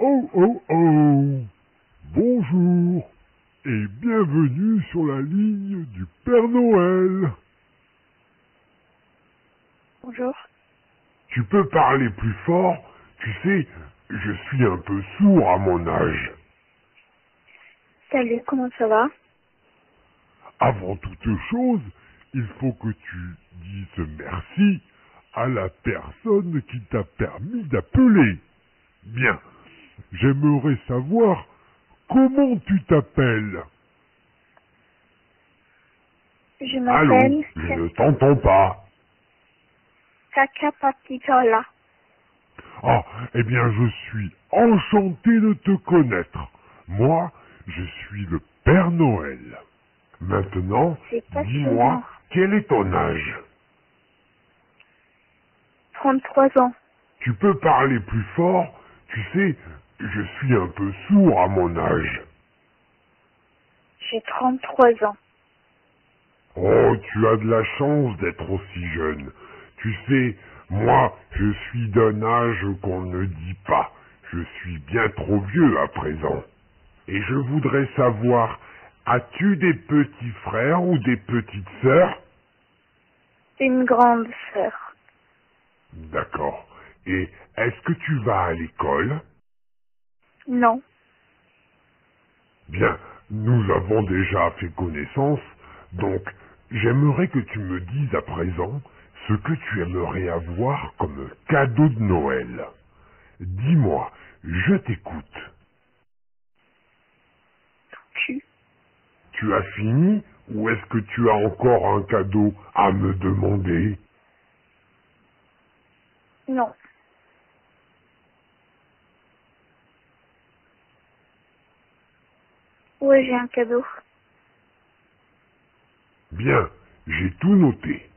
Oh oh oh Bonjour et bienvenue sur la ligne du Père Noël. Bonjour. Tu peux parler plus fort Tu sais, je suis un peu sourd à mon âge. Salut, comment ça va? Avant toute chose, il faut que tu dises merci à la personne qui t'a permis d'appeler. Bien, j'aimerais savoir comment tu t'appelles. Je m'appelle je ne t'entends pas. Caca Papitola. Ah, eh bien, je suis enchanté de te connaître. Moi, je suis le Père Noël. Maintenant, dis-moi, quel est ton âge? 33 ans. Tu peux parler plus fort Tu sais, je suis un peu sourd à mon âge. J'ai 33 ans. Oh, tu as de la chance d'être aussi jeune. Tu sais, moi, je suis d'un âge qu'on ne dit pas. Je suis bien trop vieux à présent. Et je voudrais savoir, as-tu des petits frères ou des petites sœurs? Une grande sœur. D'accord. Et est-ce que tu vas à l'école? Non. Bien, nous avons déjà fait connaissance, donc j'aimerais que tu me dises à présent ce que tu aimerais avoir comme cadeau de Noël. Dis-moi, je t'écoute. Tu? Tu as fini ou est-ce que tu as encore un cadeau à me demander? Non. Ouais, j'ai un cadeau. Bien, j'ai tout noté.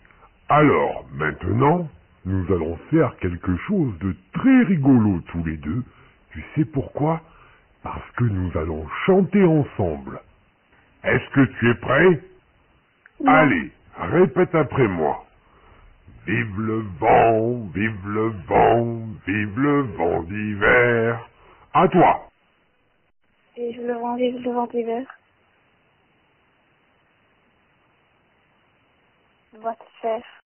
Alors, maintenant, nous allons faire quelque chose de très rigolo tous les deux. Tu sais pourquoi? Parce que nous allons chanter ensemble. Est-ce que tu es prêt? Allez, répète après moi. Vive le vent, vive le vent, vive le vent d'hiver. À toi. Vive le vent, vive le vent d'hiver. Va te faire.